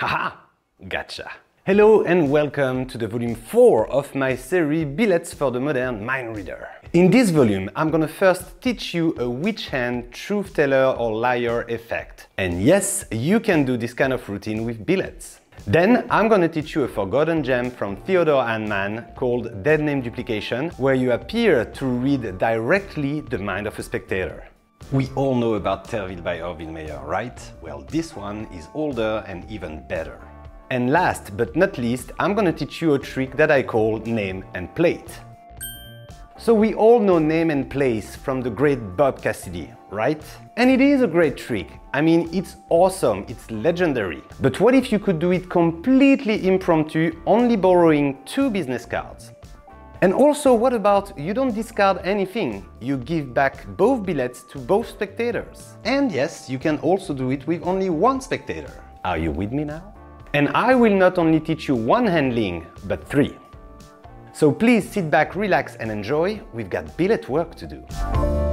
Haha, gotcha. Hello and welcome to the volume 4 of my series Billets for the Modern Mind Reader. In this volume, I'm gonna first teach you a which hand truth teller or liar effect. And yes, you can do this kind of routine with billets. Then I'm gonna teach you a forgotten gem from Theodore Annemann called Dead Name Duplication, where you appear to read directly the mind of a spectator. We all know about Tervil by Orville Meyer, right? Well, this one is older and even better. And last but not least, I'm gonna teach you a trick that I call name and plate. So we all know name and place from the great Bob Cassidy, right? And it is a great trick. I mean, it's awesome, it's legendary. But what if you could do it completely impromptu, only borrowing two business cards? And also, what about you don't discard anything? You give back both billets to both spectators. And yes, you can also do it with only one spectator. Are you with me now? And I will not only teach you one handling, but three. So please sit back, relax and enjoy, we've got billet work to do.